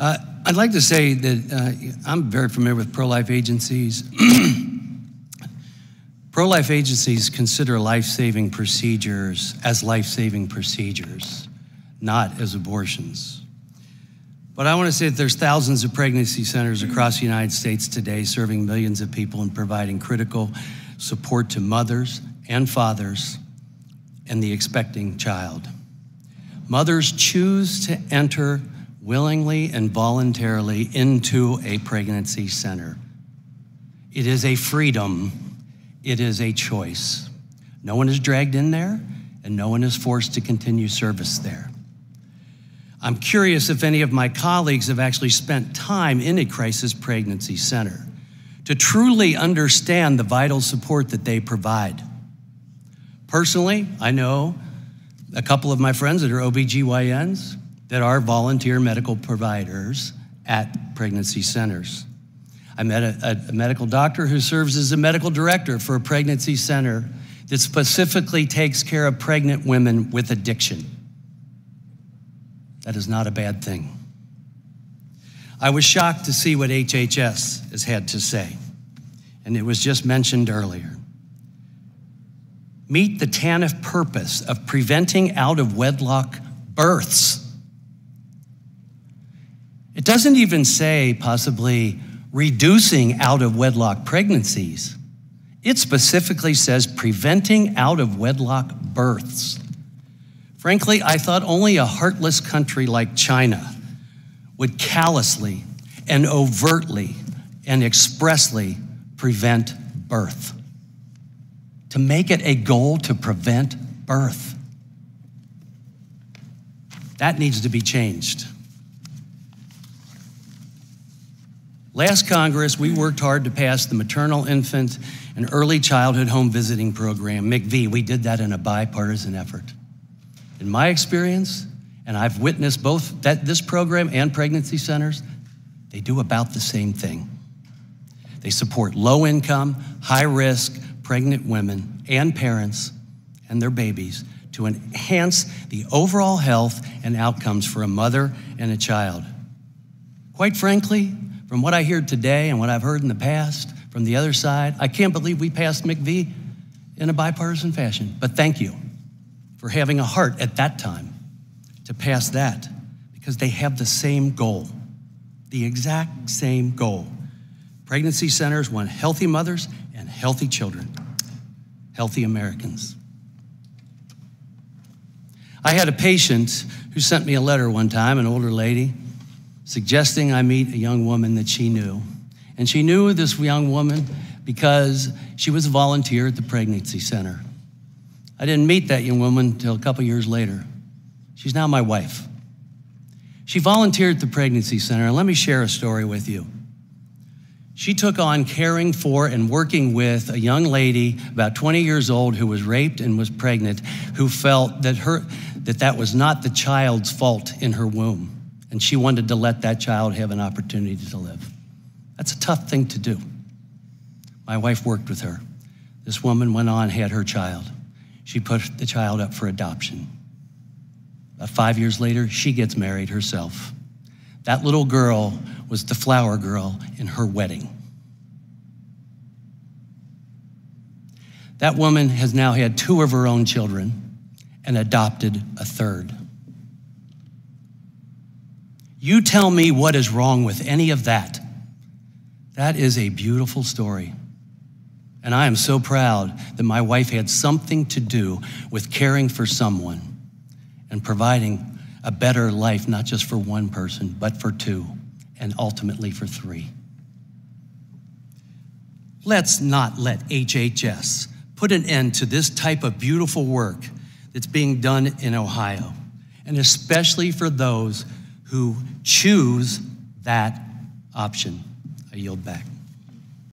Uh, I'd like to say that uh, I'm very familiar with pro life agencies. pro life agencies consider life saving procedures as life saving procedures, not as abortions. But I want to say that there's thousands of pregnancy centers across the United States today serving millions of people and providing critical support to mothers and fathers and the expecting child. Mothers choose to enter willingly and voluntarily into a pregnancy center. It is a freedom, it is a choice. No one is dragged in there, and no one is forced to continue service there. I'm curious if any of my colleagues have actually spent time in a crisis pregnancy center to truly understand the vital support that they provide. Personally, I know a couple of my friends that are OBGYNs that are volunteer medical providers at pregnancy centers. I met a, a, medical doctor who serves as a medical director for a pregnancy center that specifically takes care of pregnant women with addiction. That is not a bad thing. I was shocked to see what HHS has had to say, and it was just mentioned earlier. Meet the TANF purpose of preventing out of wedlock births it doesn't even say possibly reducing out of wedlock pregnancies. It specifically says preventing out of wedlock births. Frankly, I thought only a heartless country like China would callously and overtly and expressly prevent birth. To make it a goal to prevent birth. That needs to be changed. Last Congress, we worked hard to pass the Maternal Infant and Early Childhood Home Visiting Program, MICV. We did that in a bipartisan effort. In my experience, and I've witnessed both that, this program and pregnancy centers, they do about the same thing. They support low income, high risk pregnant women and parents and their babies to enhance the overall health and outcomes for a mother and a child. Quite frankly, from what I hear today and what I've heard in the past from the other side, I can't believe we passed MICV in a bipartisan fashion. But thank you for having a heart at that time to pass that because they have the same goal, the exact same goal. Pregnancy centers want healthy mothers and healthy children, healthy Americans. I had a patient who sent me a letter one time, an older lady suggesting I meet a young woman that she knew. And she knew this young woman because she was a volunteer at the pregnancy center. I didn't meet that young woman until a couple years later. She's now my wife. She volunteered at the pregnancy center, and let me share a story with you. She took on caring for and working with a young lady about 20 years old who was raped and was pregnant, who felt that her that that was not the child's fault in her womb and she wanted to let that child have an opportunity to live. That's a tough thing to do. My wife worked with her. This woman went on, had her child. She put the child up for adoption. About five years later, she gets married herself. That little girl was the flower girl in her wedding. That woman has now had two of her own children and adopted a third. You tell me what is wrong with any of that. That is a beautiful story. And I am so proud that my wife had something to do with caring for someone and providing a better life, not just for one person, but for two, and ultimately for three. Let's not let HHS put an end to this type of beautiful work that's being done in Ohio, and especially for those who choose that option. I yield back.